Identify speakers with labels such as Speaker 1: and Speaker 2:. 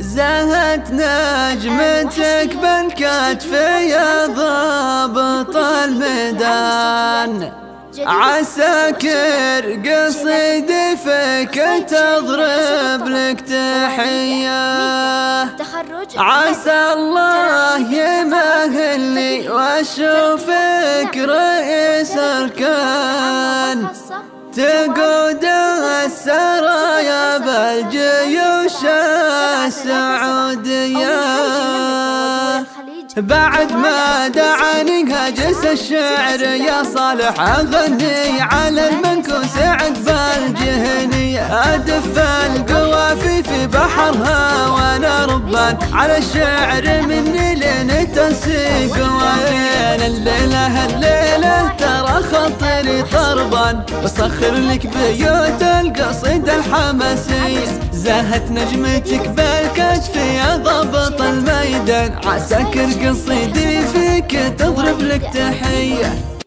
Speaker 1: زهت نجمتك بالكتف يا ضابط الميدان عساكر قصيدي فيك تضرب لك تحية. عسى الله يمهلني واشوفك رئيس اركان تقود السرايا بالجيوش السعودية بعد ما دعاني هاجس الشعر يا صالح أغني على المنكوس عقب الجهني ادف القوافي في بحرها وأنا ربان على الشعر مني لين تنسيق. وين الليلة الليلة ترى خطري طربان بسخر لك بيوت القصيد الحماسي زهت نجمتك بالكشف يا ضبط الميدان. عساكر قصيدي فيك تضرب لك تحية.